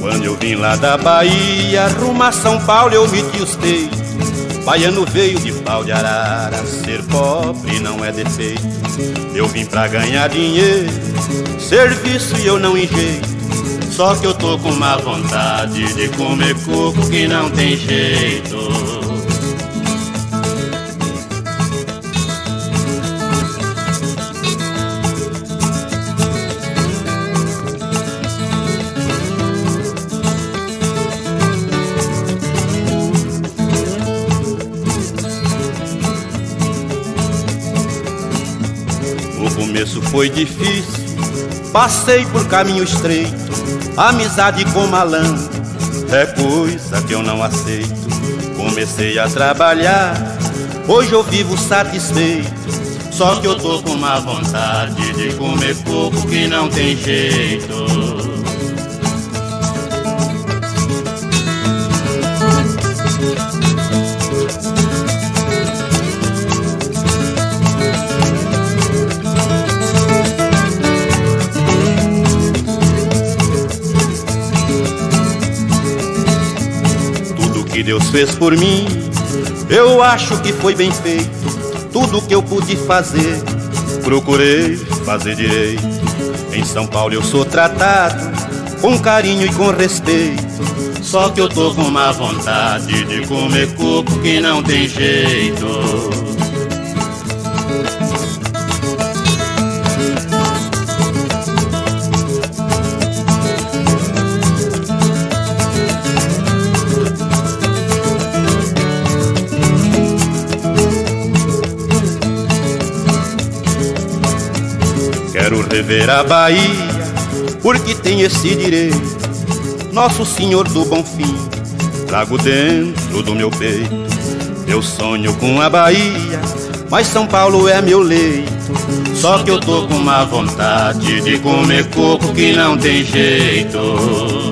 Quando eu vim lá da Bahia, rumo a São Paulo eu meti os peitos. Baiano veio de pau de arara, ser pobre não é defeito. Eu vim pra ganhar dinheiro, serviço e eu não enjeito. Só que eu tô com uma vontade de comer coco que não tem jeito. Começo foi difícil, passei por caminho estreito. Amizade com malandro é coisa que eu não aceito. Comecei a trabalhar, hoje eu vivo satisfeito. Só que eu tô com uma vontade de comer pouco que não tem jeito. Deus fez por mim, eu acho que foi bem feito. Tudo que eu pude fazer, procurei fazer direito. Em São Paulo eu sou tratado com carinho e com respeito. Só que eu tô com uma vontade de comer coco que não tem jeito. Quero rever a Bahia, porque tem esse direito. Nosso Senhor do Bom Fim, trago dentro do meu peito. Eu sonho com a Bahia, mas São Paulo é meu leito. Só que eu tô com uma vontade de comer coco que não tem jeito.